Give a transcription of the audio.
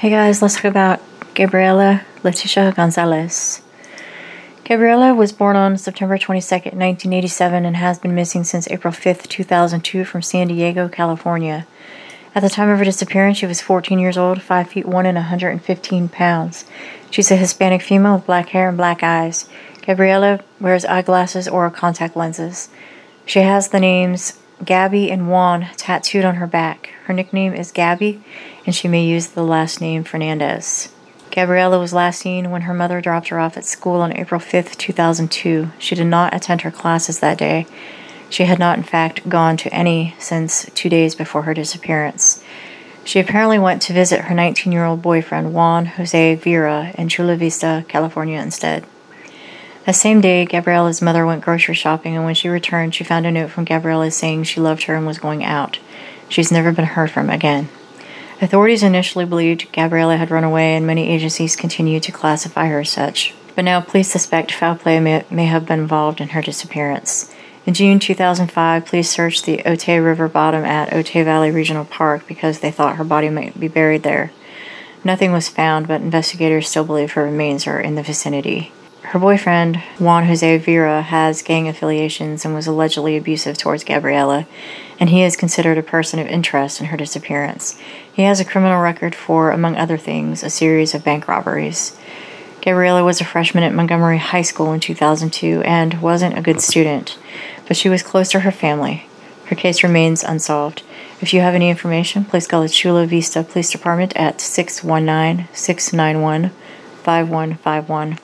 Hey guys, let's talk about Gabriela Leticia Gonzalez. Gabriela was born on September 22, 1987, and has been missing since April 5, 2002, from San Diego, California. At the time of her disappearance, she was 14 years old, 5 feet 1 and 115 pounds. She's a Hispanic female with black hair and black eyes. Gabriela wears eyeglasses or contact lenses. She has the names Gabby and Juan tattooed on her back. Her nickname is Gabby, and she may use the last name Fernandez. Gabriela was last seen when her mother dropped her off at school on April 5, 2002. She did not attend her classes that day. She had not, in fact, gone to any since two days before her disappearance. She apparently went to visit her 19 year old boyfriend, Juan Jose Vera, in Chula Vista, California, instead. That same day, Gabriela's mother went grocery shopping, and when she returned, she found a note from Gabriela saying she loved her and was going out. She's never been heard from again. Authorities initially believed Gabriela had run away, and many agencies continued to classify her as such. But now police suspect foul play may, may have been involved in her disappearance. In June 2005, police searched the Otay River bottom at Otay Valley Regional Park because they thought her body might be buried there. Nothing was found, but investigators still believe her remains are in the vicinity. Her boyfriend, Juan Jose Vera, has gang affiliations and was allegedly abusive towards Gabriela, and he is considered a person of interest in her disappearance. He has a criminal record for, among other things, a series of bank robberies. Gabriela was a freshman at Montgomery High School in 2002 and wasn't a good student, but she was close to her family. Her case remains unsolved. If you have any information, please call the Chula Vista Police Department at 619 691 5151